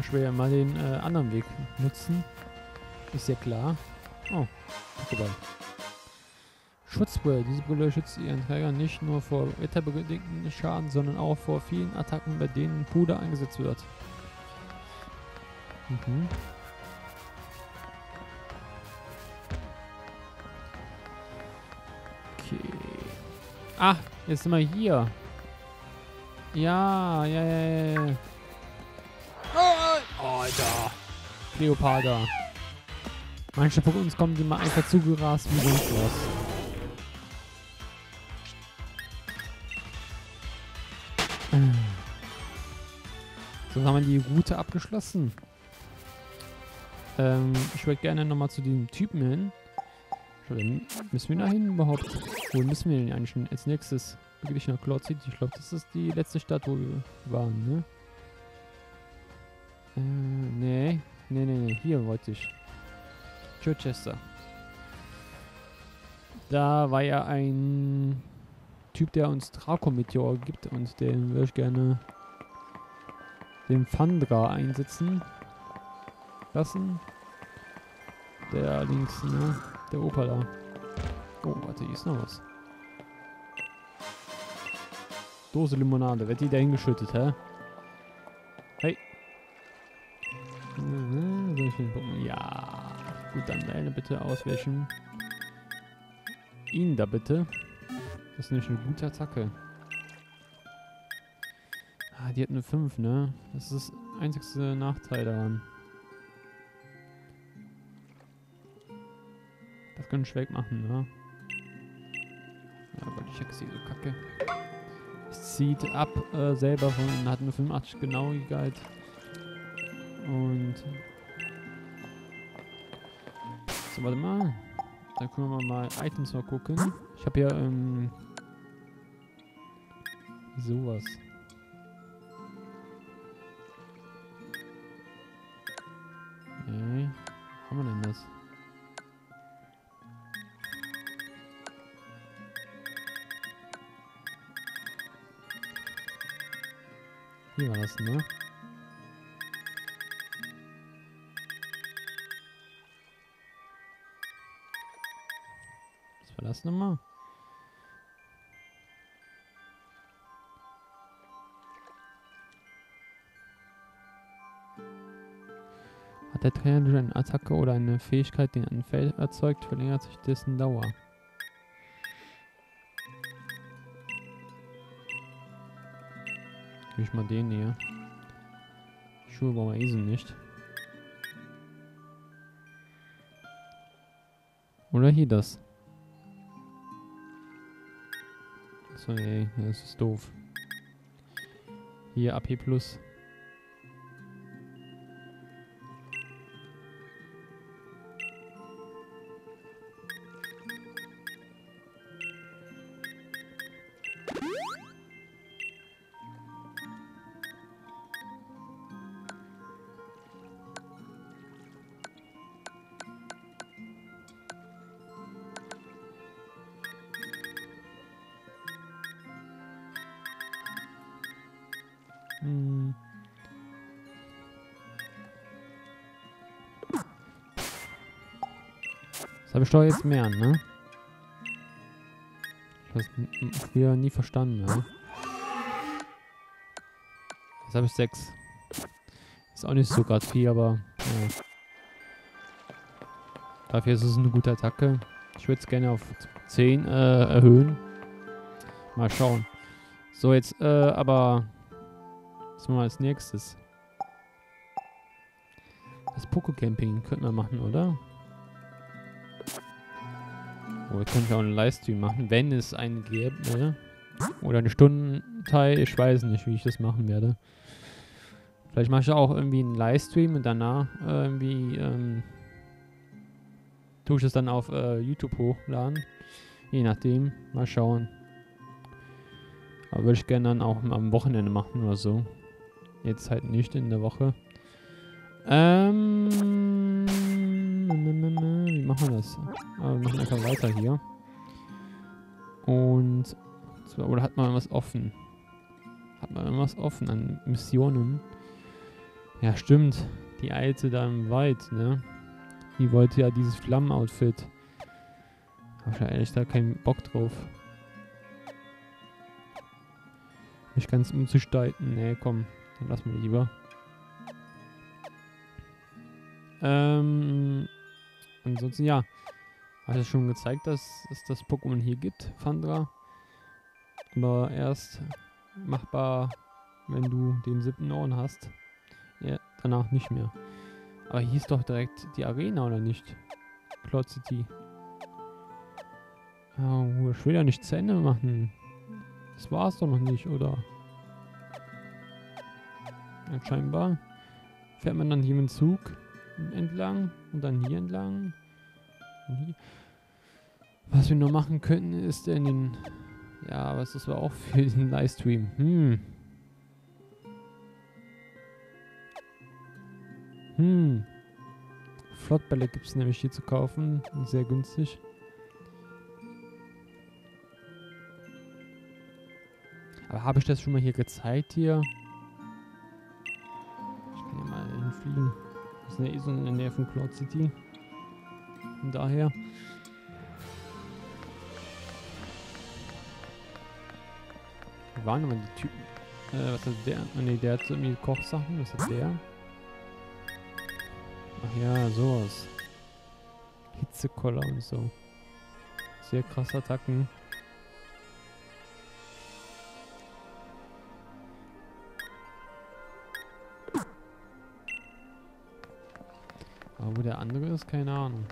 Ich will ja mal den äh, anderen Weg nutzen. Ist ja klar. Oh, vorbei. Schutzbrille. Diese Brille schützt ihren Träger nicht nur vor wetterbedingten Schaden, sondern auch vor vielen Attacken, bei denen Puder eingesetzt wird. Mhm. Okay. Ah, jetzt sind wir hier. Ja, ja, ja, ja. Alter. Cleopatra. Manche von uns kommen die mal einfach zugerast wie sonst was. So haben wir die Route abgeschlossen. Ähm, ich würde gerne nochmal zu diesem Typen hin. Müssen wir da hin überhaupt? Wo müssen wir denn eigentlich als nächstes? Wirklich nach Cloud City. Ich glaube, das ist die letzte Stadt, wo wir waren, ne? Äh, nee. Nee, nee, nee. Hier wollte ich. Chichester. Da war ja ein Typ, der uns Draco-Meteor gibt und den würde ich gerne den Fandra einsetzen lassen. Der links, ne? Der Opa da. Oh, warte, hier ist noch was. Dose Limonade. Wird die da hingeschüttet, hä? Ja. Gut, dann wähle bitte aus welchem. Ihn da bitte. Das ist nämlich eine gute Attacke. Ah, die hat eine 5, ne? Das ist das einzigste Nachteil daran. Das können ich wegmachen, ne? Ja, Gott, ich Hexe, so kacke. Es zieht ab äh, selber von, hat eine 85 Genauigkeit. Und. So, warte mal. Dann können wir mal Items mal gucken. Ich habe ja, ähm. Sowas. Nee. Wo haben wir denn das? Hier war das, ne? Das nochmal? Hat der Trainer durch eine Attacke oder eine Fähigkeit, die ein Feld erzeugt, verlängert sich dessen Dauer. Gib ich mal den hier. Schuhe brauchen wir eh so nicht. Oder hier das. So, nee, das ist doof. Hier AP Plus. Habe ich doch jetzt mehr, ne? Ich habe früher nie verstanden, ne? Jetzt habe ich sechs. Ist auch nicht so gerade viel, aber ja. Dafür ist es eine gute Attacke. Ich würde es gerne auf 10 äh, erhöhen. Mal schauen. So, jetzt äh, aber was machen wir als nächstes? Das Poco-Camping könnten wir machen, oder? Oh, wir können ja auch einen Livestream machen, wenn es einen gäbe. Ne? Oder eine Stundenteil. Ich weiß nicht, wie ich das machen werde. Vielleicht mache ich auch irgendwie einen Livestream und danach äh, irgendwie ähm, tue ich es dann auf äh, YouTube hochladen. Je nachdem. Mal schauen. Aber würde ich gerne dann auch am Wochenende machen oder so. Jetzt halt nicht in der Woche. Ähm. Wie machen wir das? Ah, wir machen einfach weiter hier. Und. Oder hat man was offen? Hat man was offen an Missionen? Ja, stimmt. Die Alte da im Wald, ne? Die wollte ja dieses Flammen-Outfit. Hab ich ja ehrlich da keinen Bock drauf. Mich ganz umzustalten. Nee, komm. Dann lass mal lieber. Ähm, ansonsten, ja. Hat es schon gezeigt, dass es das Pokémon hier gibt, Fandra. Aber erst machbar, wenn du den siebten Ohren hast. Ja, danach nicht mehr. Aber hier ist doch direkt die Arena, oder nicht? Cloud City. Oh, ich will ja nicht zu Ende machen. Das war's doch noch nicht, oder? Ja, scheinbar fährt man dann hier mit dem Zug entlang und dann hier entlang. Hier. Was wir nur machen könnten, ist in den... Ja, was das war auch für den Livestream. Hm. Hm. Flottbälle gibt es nämlich hier zu kaufen. Sehr günstig. Aber habe ich das schon mal hier gezeigt hier? Das ist ja eh so in der Nähe von Cloud City. Von daher. Wie waren aber die Typen? Äh, was ist der? Ne, der hat so irgendwie Kochsachen. Was ist der? Ach ja, sowas. Hitzekoller und so. Sehr krasse Attacken. Keine Ahnung.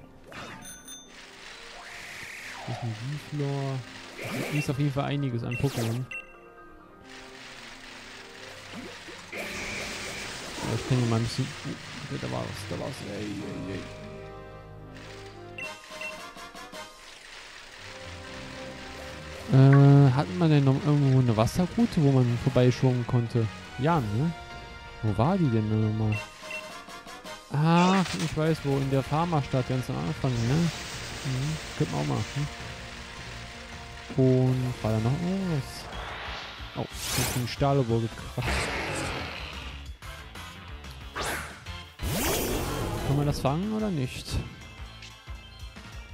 Das ist ein Biflor. Hier ist auf jeden Fall einiges an Pokémon. Aber ich kann hier mal ein bisschen... Okay, da war was, da war was. Ey, ey, ey. Äh, hatten wir denn noch irgendwo eine Wasserroute, wo man vorbeischwimmen konnte? Ja, ne? Wo war die denn nochmal? Ach, ich weiß wo, in der Pharmastadt ganz am Anfang, ne? Mhm, könnte man auch machen. Und war da noch was? Oh, ich hab den Stahlobor gekratzt. Kann man das fangen oder nicht?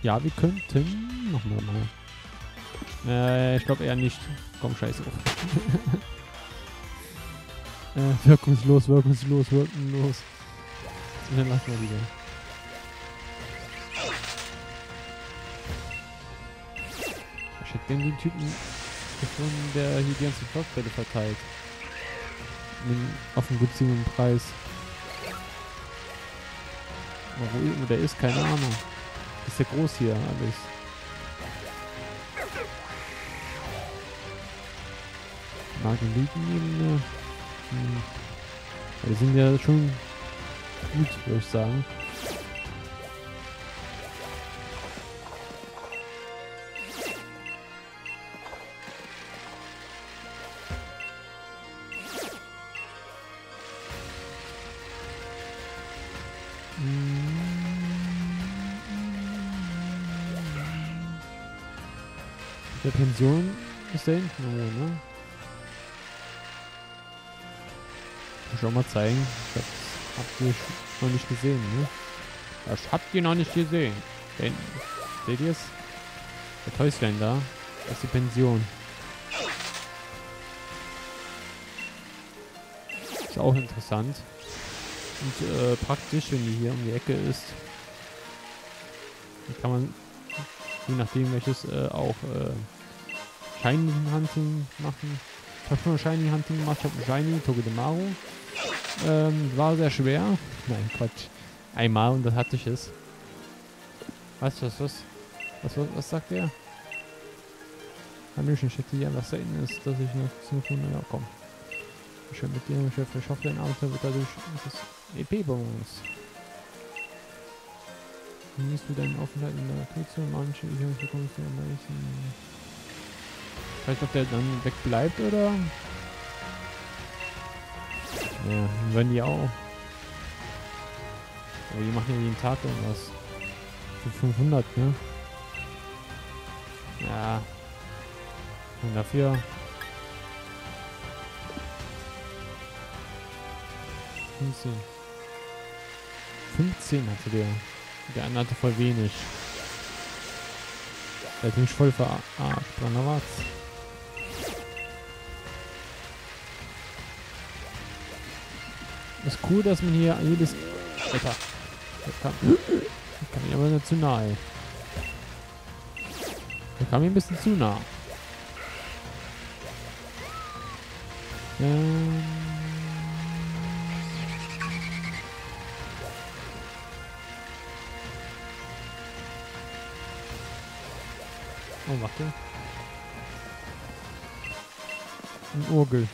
Ja, wir könnten. Machen wir mal. Äh, ich glaube eher nicht. Komm, scheiß auf. äh, wirkungslos, wirkungslos, wirkungslos. Dann lassen wir wieder. Ich hätte gerne den Typen gefunden, der hier die ganzen Flottbälle verteilt. Auf einem günstigen Preis. Wo der ist, keine Ahnung. Ist der groß hier alles. Magneten hm. Die sind ja schon gut, würde ich sagen. Der Pension ist da hinten irgendwo, ne? Muss ich mal zeigen. Ich habt ihr noch nicht gesehen, ne? Das habt ihr noch nicht gesehen. Denn, seht ihr es? Der Toysland da. Das ist die Pension. Ist auch interessant. Und äh, praktisch, wenn die hier um die Ecke ist. Dann kann man, je nachdem welches, äh, auch äh, Shiny Hunting machen. Ich habe schon ein Shiny Hunting gemacht. Ich habe Shiny Togedemaru. Ähm, war sehr schwer. Nein, Quatsch. Einmal und das hatte ich es. Du was, was? Was, was, was sagt der? Hallöchen, ich hätte ja was sein ist, dass ich noch zum Kunden, ja komm. Ich mit dir, Chef, ich hoffe, dein Auto wird dadurch das EP-Bonus. Genießt du deinen Aufenthalt in der Kürze? Manche Jungs bekommst du erreichen. Vielleicht, ob der dann wegbleibt, oder? Ja, wenn die auch. Aber die machen ja jeden Tag irgendwas. Für 500, ne? Ja. Und dafür... Hinziehen. 15 hatte der. Der andere hatte voll wenig. Der hat mich voll verarscht. Brennerwatz. Ist cool, dass man hier jedes... Alter. Das kam, das kam mir aber nicht zu nahe. Der kam mir ein bisschen zu nah. Ähm... Oh, warte. Ein Urgel.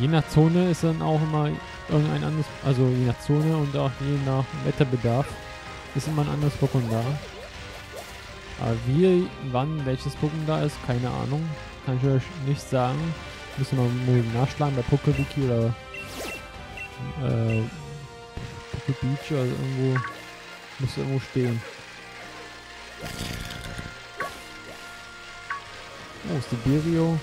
Je nach Zone ist dann auch immer irgendein anderes, also je nach Zone und auch je nach Wetterbedarf ist immer ein anderes Pokémon da. Aber wie, wann, welches Pokémon da ist, keine Ahnung. Kann ich euch nicht sagen. Müssen wir mal nachschlagen bei PokeWiki oder äh, Beach oder irgendwo. Muss irgendwo stehen. Oh, Siberio.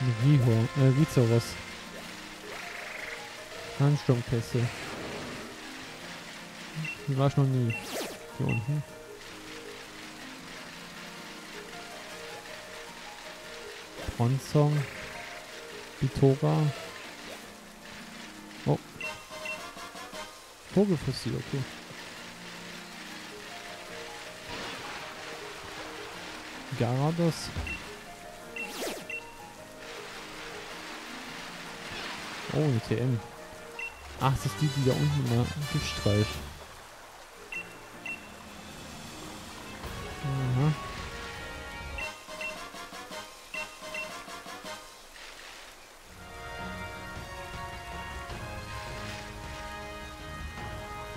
Viho, äh, Vizoros. Handsturmpässe. Die war ich noch nie. Hier unten. Bronzong. Bitora. Oh. Vogelfossil, okay. Garados. Oh, eine TM. Ach, das ist die, die da unten immer Giftstreich. Aha.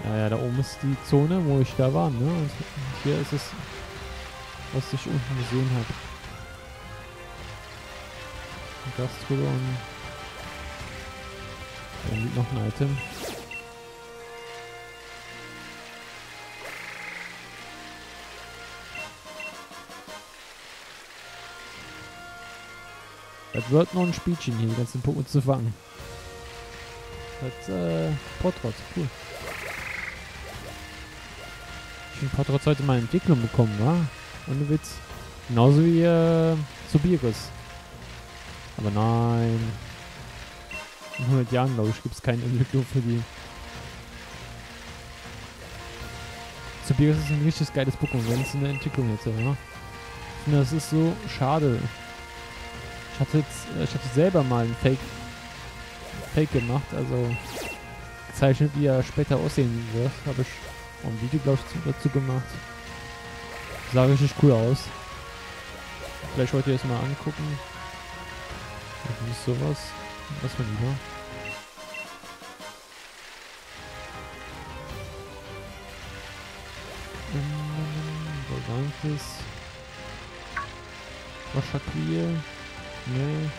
Ja, ja, da oben ist die Zone, wo ich da war, ne? Und hier ist es, was ich unten gesehen habe. Gastrodon. Da liegt noch ein Item. Das wird noch ein Spielchen hier, die ganzen Pokémon zu fangen. Das, äh, Potrot, cool. Ich bin Potrot heute mal Entwicklung bekommen, wa? Ohne Witz. Genauso wie, äh, Subirus. Aber nein. In 100 Jahren, glaube ich, gibt es keine Entwicklung für die. Subirus ist ein richtig geiles Pokémon, wenn es eine Entwicklung hätte, ja. Ich finde, das ist so schade. Ich hatte jetzt, äh, ich hatte selber mal ein Fake, Fake gemacht, also gezeichnet, wie er später aussehen wird. Habe ich auch ein Video, glaube ich, dazu gemacht. Sah richtig cool aus. Vielleicht wollt ihr das mal angucken. Wie ist sowas? Was war lieber? Volvantis. Waschaquil. Nee.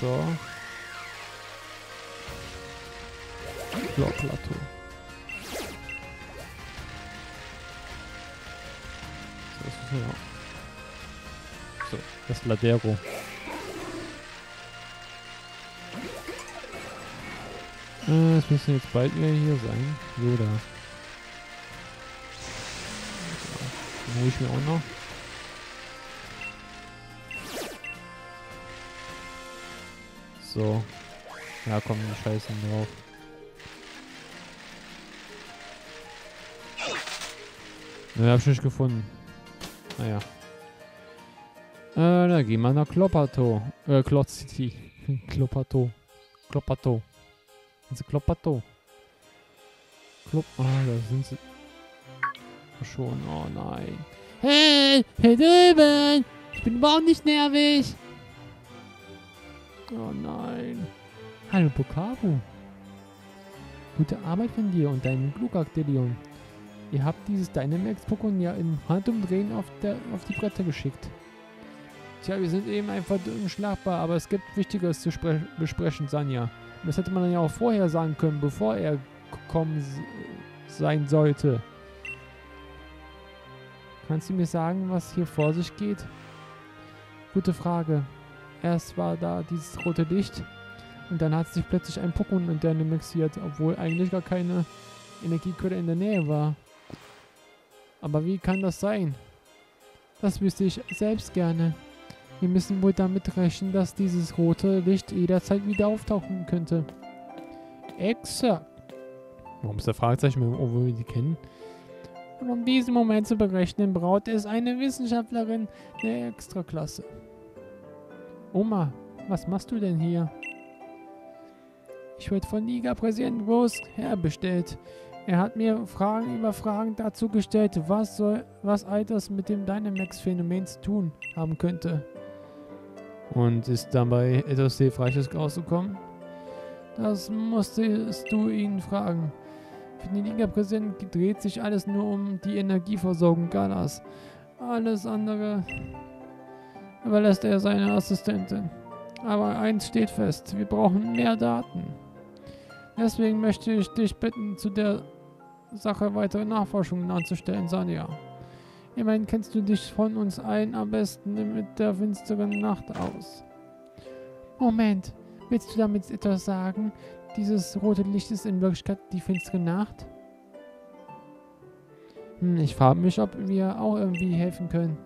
So. Plateau. Auch. So, das Ladero. Äh, es müssen jetzt bald wieder hier sein. Yoda. Den hole ich mir auch noch. So. Ja, komm, die Scheißen drauf. Ne, hab ich nicht gefunden. Naja. Äh, da gehen wir nach Kloppato. Äh. Kloppato. Kloppato. Also Kloppato. Klopp. Ah, da sind sie. Schon. Oh nein. Hey, hier drüben! Ich bin überhaupt nicht nervig! Oh nein. Hallo Pokabu. Gute Arbeit von dir und deinem Glukak-Delion. Ihr habt dieses Dynamax-Pokémon ja im Handumdrehen auf, der, auf die Bretter geschickt. Tja, wir sind eben einfach unschlagbar, aber es gibt Wichtigeres zu besprechen, Sanja. Das hätte man dann ja auch vorher sagen können, bevor er gekommen sein sollte. Kannst du mir sagen, was hier vor sich geht? Gute Frage. Erst war da dieses rote Licht und dann hat sich plötzlich ein Pokémon in der obwohl eigentlich gar keine Energiequelle in der Nähe war. Aber wie kann das sein? Das wüsste ich selbst gerne. Wir müssen wohl damit rechnen, dass dieses rote Licht jederzeit wieder auftauchen könnte. Exakt. Warum ist der Fragezeichen, obwohl wir die kennen? Und um diesen Moment zu berechnen, braucht es eine Wissenschaftlerin der Extraklasse. Oma, was machst du denn hier? Ich wurde von Liga-Präsident Groß herbestellt. Er hat mir Fragen über Fragen dazu gestellt, was soll, was all das mit dem Dynamax-Phänomen zu tun haben könnte. Und ist dabei etwas Hilfreiches rausgekommen? Das musstest du ihn fragen. Für den Liga-Präsidenten dreht sich alles nur um die Energieversorgung Galas. Alles andere überlässt er seiner Assistentin. Aber eins steht fest, wir brauchen mehr Daten. Deswegen möchte ich dich bitten, zu der Sache weitere Nachforschungen anzustellen, Sanja. Immerhin kennst du dich von uns allen am besten mit der finsteren Nacht aus. Moment, willst du damit etwas sagen? Dieses rote Licht ist in Wirklichkeit die finstere Nacht? Hm, ich frage mich, ob wir auch irgendwie helfen können.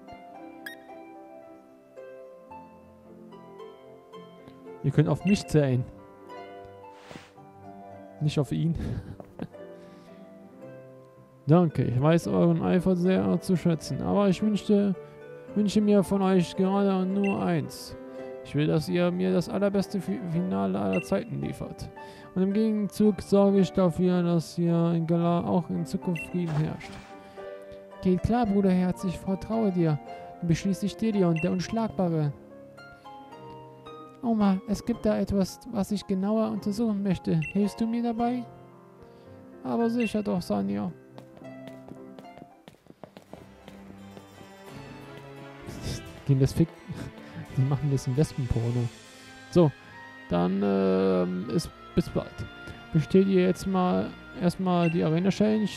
Ihr könnt auf mich zählen. Nicht auf ihn. Danke, ich weiß euren Eifer sehr zu schätzen, aber ich wünschte, wünsche mir von euch gerade nur eins. Ich will, dass ihr mir das allerbeste Finale aller Zeiten liefert. Und im Gegenzug sorge ich dafür, dass hier in Galar auch in Zukunft Frieden herrscht. Geht klar, Bruderherz, ich vertraue dir. Du beschließt dich Delion, der Unschlagbare. Oma, es gibt da etwas, was ich genauer untersuchen möchte. Hilfst du mir dabei? Aber sicher doch, Sanja. Die, das Fick die machen das in Wespenporno. So, dann ähm, ist bis bald. Besteht ihr jetzt mal erstmal die Arena Challenge.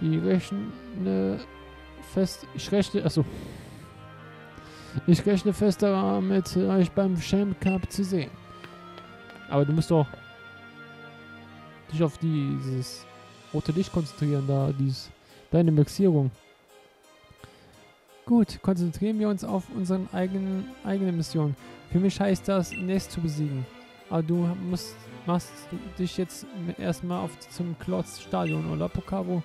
Die rechne fest. Ich rechne. Achso. Ich rechne fest damit, euch beim Shame Cup zu sehen. Aber du musst doch dich auf dieses rote Licht konzentrieren, da, dieses, deine Maxierung. Gut, konzentrieren wir uns auf unsere eigenen, eigene Mission. Für mich heißt das, Nest zu besiegen. Aber du musst, machst dich jetzt erstmal auf zum Klotz-Stadion, oder Pokabo?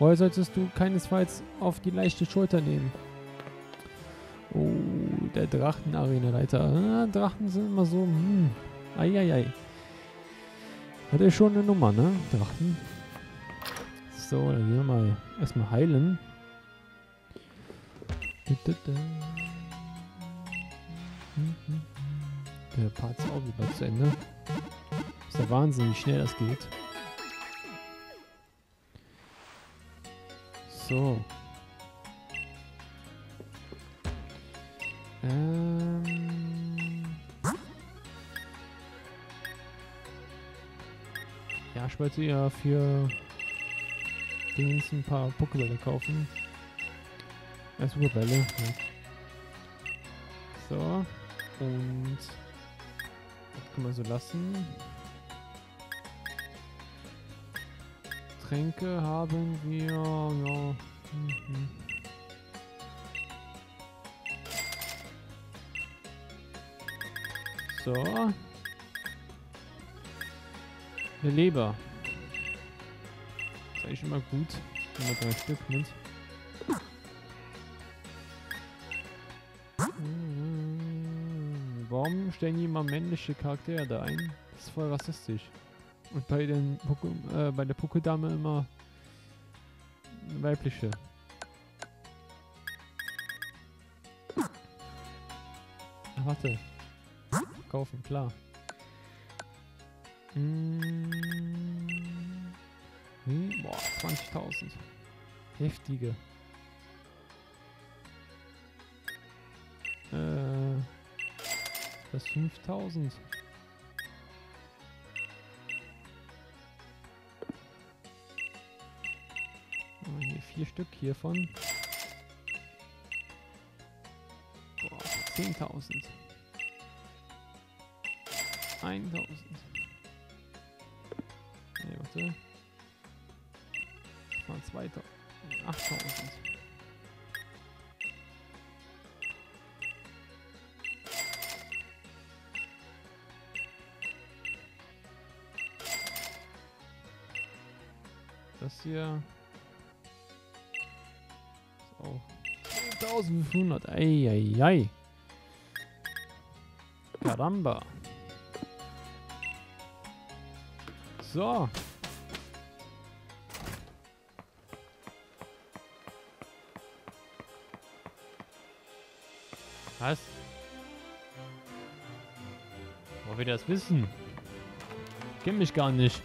Oder solltest du keinesfalls auf die leichte Schulter nehmen? Oh, der Drachen-Arena-Leiter. Ah, Drachen sind immer so, hm. Eieiei. Hat er schon eine Nummer, ne? Drachen. So, dann gehen wir mal erstmal heilen. Der Part ist auch wieder zu Ende. Ist der Wahnsinn, wie schnell das geht. So. Ähm. Ja, ich wollte ja für Dings ein paar Pokébälle kaufen. Ja, super Bälle. Ja. So. Und das können wir so lassen. Tränke haben wir, ja. Mhm. So. Eine Leber. Das ist eigentlich immer gut. Immer drei Stück mit. Anime stellen die immer männliche Charaktere da ein. Das ist voll rassistisch. Und bei, den Poco, äh, bei der Pokédame immer weibliche. Ach, warte. Kaufen, klar. Hm, hm boah, 20.000. Heftige. Das 5.000. Ah, hier vier Stück hiervon. Boah, 10.000. 1.000. Ne, warte. Das waren 2.000. 8.000. Das hier ist auch 1500. Eieiei. Caramba. So. Was? Wo wir das wissen? Kenn mich gar nicht.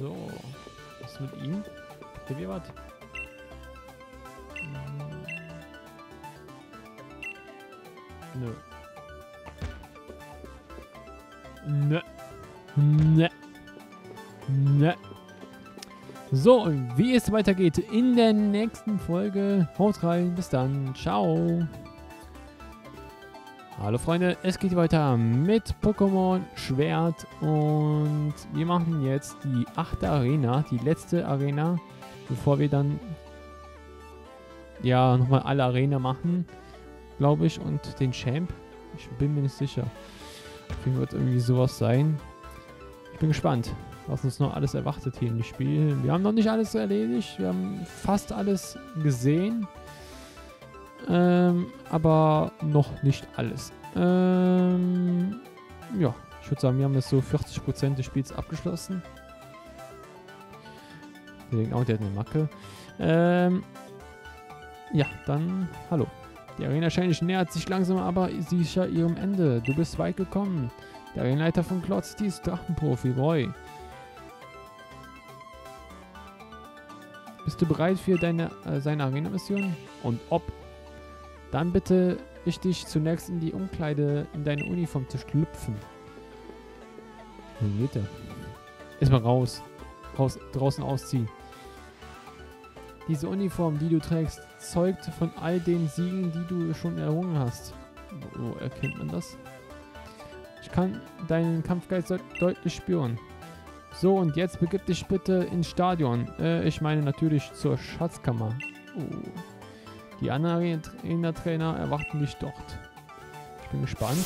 So. Was ist mit ihm? Habt ihr was? Hm. Nö. Ne. Ne. Ne. So, wie es weitergeht in der nächsten Folge. Haut rein, bis dann. Ciao. Hallo Freunde, es geht weiter mit Pokémon Schwert und wir machen jetzt die achte Arena, die letzte Arena, bevor wir dann ja nochmal alle Arena machen, glaube ich, und den Champ. Ich bin mir nicht sicher. Auf wird irgendwie sowas sein. Ich bin gespannt, was uns noch alles erwartet hier im Spiel. Wir haben noch nicht alles erledigt, wir haben fast alles gesehen. Ähm, aber noch nicht alles. Ähm, ja, ich würde sagen, wir haben jetzt so 40% des Spiels abgeschlossen. Oh, der hat eine Macke. Ähm, ja, dann hallo. Die Arena Challenge nähert sich langsam, aber sicher ihrem Ende. Du bist weit gekommen. Der Arenaleiter von City ist Drachenprofi, Roy. Bist du bereit für deine, äh, seine Arena-Mission? Und ob dann bitte ich dich zunächst in die Umkleide in deine Uniform zu schlüpfen. Wo geht der? Erstmal raus. raus. Draußen ausziehen. Diese Uniform, die du trägst, zeugt von all den Siegen, die du schon errungen hast. Wo, erkennt man das? Ich kann deinen Kampfgeist deut deutlich spüren. So, und jetzt begib dich bitte ins Stadion. Äh, ich meine natürlich zur Schatzkammer. Oh. Die anderen Arena-Trainer erwarten mich dort. Ich bin gespannt,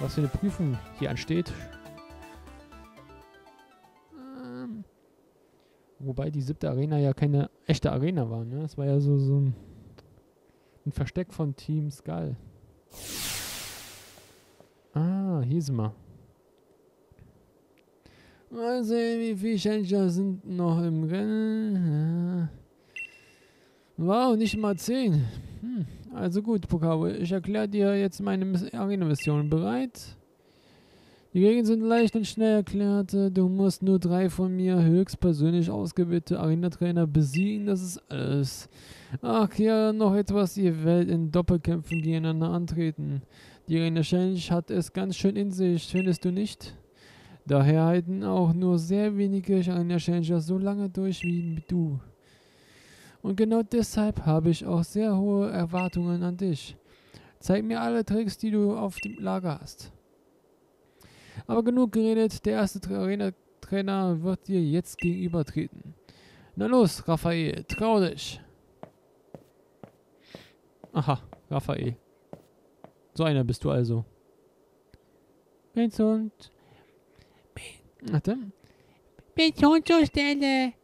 was für eine Prüfung hier ansteht. Ähm, wobei die siebte Arena ja keine echte Arena war. Ne? Es war ja so, so ein, ein Versteck von Team Skull. Ah, hier sind wir. Mal sehen, wie viele Challenger sind noch im Rennen. Ja. Wow, nicht mal 10. Hm. Also gut, Pokawe, ich erkläre dir jetzt meine Arena-Mission. Bereit? Die Regeln sind leicht und schnell erklärt. Du musst nur drei von mir höchstpersönlich ausgewählte Arena-Trainer besiegen. Das ist alles. Ach ja, noch etwas. Ihr werdet in Doppelkämpfen gegeneinander antreten. Die Arena Challenge hat es ganz schön in sich, findest du nicht? Daher halten auch nur sehr wenige Arena Challenger so lange durch wie du. Und genau deshalb habe ich auch sehr hohe Erwartungen an dich. Zeig mir alle Tricks, die du auf dem Lager hast. Aber genug geredet, der erste Arena-Trainer wird dir jetzt gegenübertreten. Na los, Raphael, trau dich. Aha, Raphael. So einer bist du also. und... Warte. Beton zur Stelle.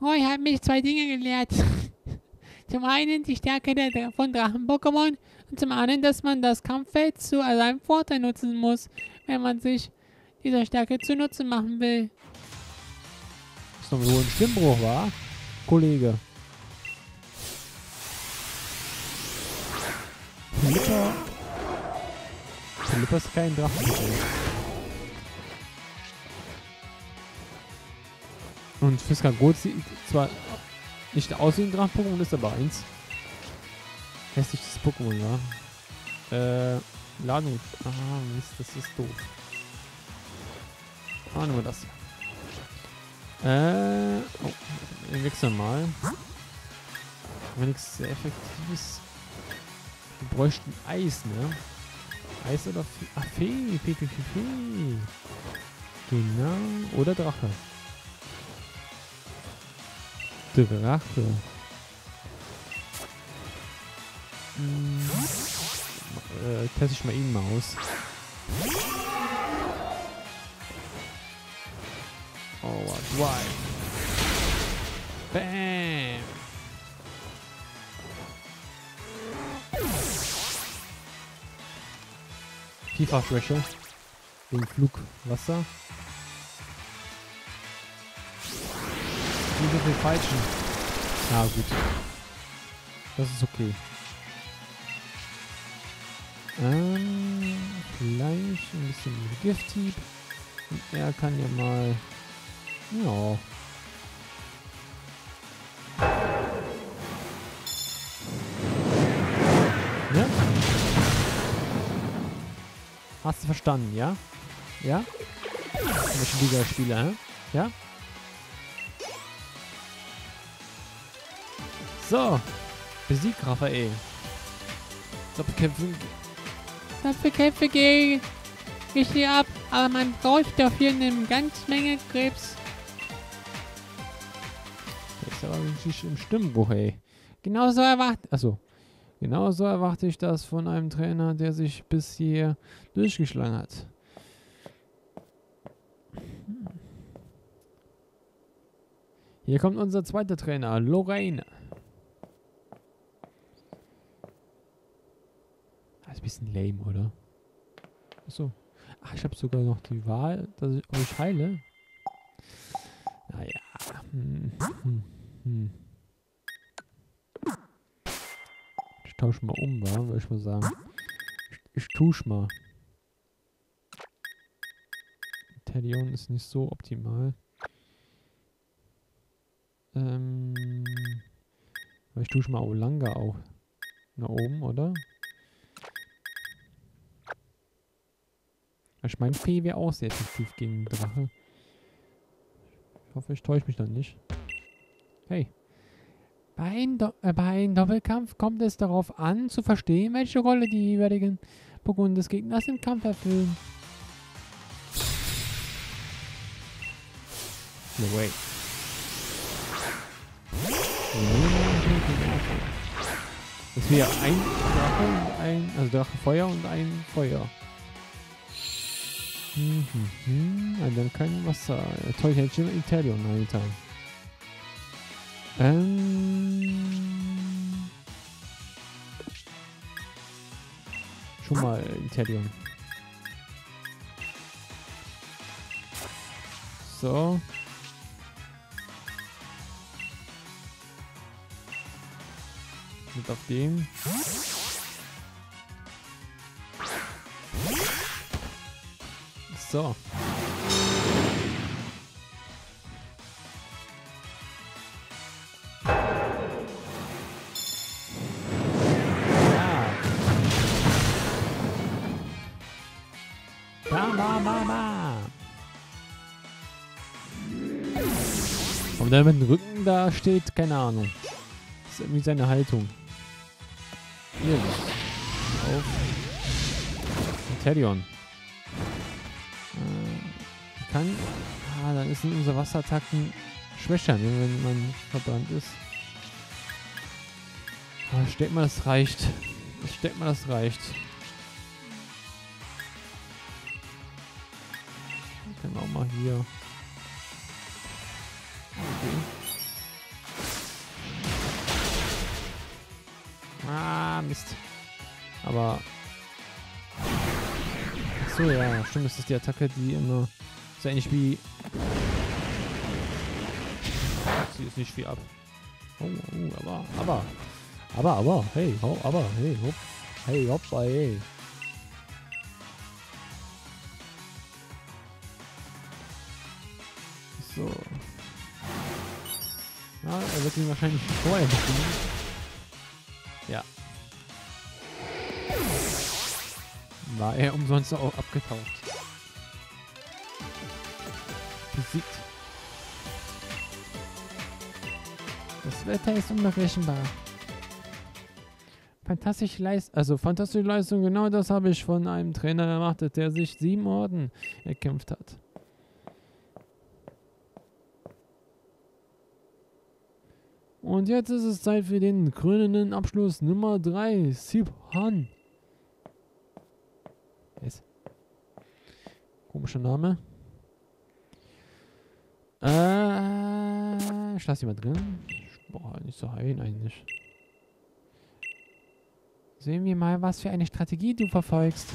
Oh, Roy hat mich zwei Dinge gelehrt. zum einen die Stärke der, von Drachen-Pokémon und zum anderen, dass man das Kampffeld zu seinem Vorteil nutzen muss, wenn man sich dieser Stärke zu nutzen machen will. Ist doch so ein Stimmbruch, war? Kollege. Flipper. Flipper ist kein Drachen. -Pokémon. Und Fiskagot sieht zwar nicht aus wie ein Drachen-Pokémon, ist aber eins. Hässliches Pokémon, ja. Äh, Ladung. Ah, Mist, das ist doof. Ah, nur das. Äh, oh, wir wechseln mal. Aber nichts sehr effektives. Wir bräuchten Eis, ne? Eis oder Fee? Fee, Fee, Fee, Fee, Fee. Genau. Oder Drache. Drache. Hm. Äh, teste ich mal ihn mal aus. Oh, what? Why? Bam! FIFA-Schwäche. Wegen Flugwasser. So viel falschen. Ja, gut. Das ist okay. Ähm, vielleicht ein bisschen Gifthieb. Und er kann ja mal. Ja. Ne? Hast du verstanden, ja? Ja? Liga-Spieler? Ja? So. Besieg Raphael. Zapfkämpfen. Zapfkämpfe gehen richtig ab, aber man braucht dafür eine ganze Menge Krebs. Das ist aber richtig im Stimmbruch, ey. Genauso erwartet. Also, genauso erwarte ich das von einem Trainer, der sich bis hier durchgeschlagen hat. Hier kommt unser zweiter Trainer, Lorraine. Ein bisschen lame, oder? Achso. Ach, ich habe sogar noch die Wahl, dass ich euch heile. Naja. Hm, hm, hm. Ich tausche mal um, wa? Würde ich mal sagen. Ich, ich tusch mal. Tedion ist nicht so optimal. Ähm. Ich tusche mal Olanga auch nach oben, oder? Ich meine, Fee wäre auch sehr effektiv gegen Drache. Ich hoffe, ich täusche mich dann nicht. Hey. Bei einem, Do äh, bei einem Doppelkampf kommt es darauf an, zu verstehen, welche Rolle die jeweiligen Pokémon des Gegners im Kampf erfüllen. No way. Das wäre ein Drache und ein, also Drache Feuer und ein Feuer. Mhm. Und dann kein Wasser. Toll, ich hätte schon Italion reingetan. Ähm. Schon mal Italion. So. Mit auf dem. So. Warum der mit dem Rücken da steht, keine Ahnung. Das ist irgendwie seine Haltung. Hier. Auf. Interion. Kann. Ah, dann ist unsere Wasserattacken schwächer, ne, wenn man verbrannt ist. Aber ich denke mal, das reicht. Ich denke mal, das reicht. Wir auch mal hier. Okay. Ah, Mist. Aber. Ach so, ja, stimmt, das ist die Attacke, die immer. So ähnlich wie... Sie ist nicht viel ab. Oh, oh, aber, aber. Aber, aber, hey, ho, aber, hey, hopp. Hey, hopp, ey. So. Ja, er wird ihn wahrscheinlich vorher bestimmen. Ja. War er umsonst auch abgetaucht. Besiegt. Das Wetter ist unberechenbar. Fantastische Leistung, also fantastische Leistung, genau das habe ich von einem Trainer erwartet, der sich sieben Orden erkämpft hat. Und jetzt ist es Zeit für den grünen Abschluss Nummer 3, Sibhan. Yes. Komischer Name. Äh, ich lasse ihn mal drin. Boah, nicht so heilen eigentlich. Sehen wir mal, was für eine Strategie du verfolgst.